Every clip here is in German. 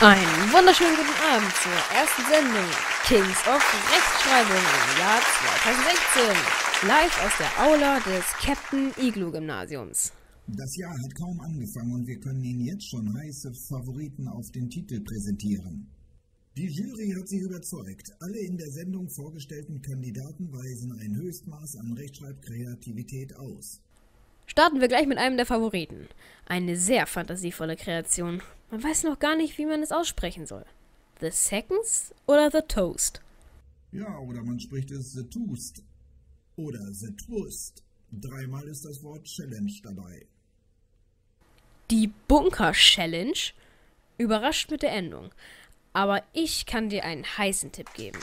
wunderschönen guten Abend zur ersten Sendung Kings of Rechtschreibung im Jahr 2016. Live aus der Aula des Captain Igloo Gymnasiums. Das Jahr hat kaum angefangen und wir können Ihnen jetzt schon heiße Favoriten auf den Titel präsentieren. Die Jury hat sich überzeugt. Alle in der Sendung vorgestellten Kandidaten weisen ein Höchstmaß an Rechtschreibkreativität aus. Starten wir gleich mit einem der Favoriten. Eine sehr fantasievolle Kreation. Man weiß noch gar nicht, wie man es aussprechen soll. The Seconds oder The Toast? Ja, oder man spricht es The Toast oder The Twist. Dreimal ist das Wort Challenge dabei. Die Bunker Challenge überrascht mit der Endung. Aber ich kann dir einen heißen Tipp geben.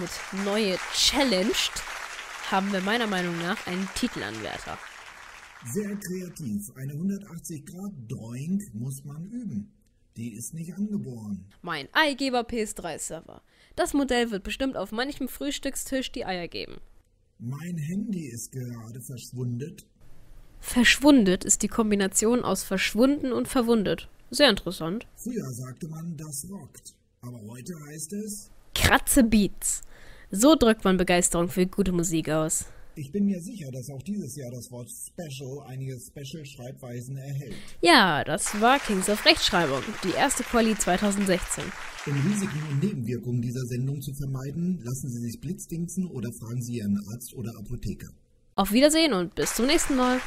Mit neue Challenged haben wir meiner Meinung nach einen Titelanwärter. Sehr kreativ. Eine 180-Grad-Drawing muss man üben. Die ist nicht angeboren. Mein Eigeber PS3-Server. Das Modell wird bestimmt auf manchem Frühstückstisch die Eier geben. Mein Handy ist gerade verschwundet. Verschwundet ist die Kombination aus verschwunden und verwundet. Sehr interessant. Früher sagte man, das rockt. Aber heute heißt es. Kratze Beats. So drückt man Begeisterung für gute Musik aus. Ich bin mir sicher, dass auch dieses Jahr das Wort Special einige Special-Schreibweisen erhält. Ja, das war Kings of Rechtschreibung, die erste Quali 2016. Um Risiken und Nebenwirkungen dieser Sendung zu vermeiden, lassen Sie sich blitzdingsen oder fragen Sie Ihren Arzt oder Apotheker. Auf Wiedersehen und bis zum nächsten Mal.